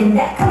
in that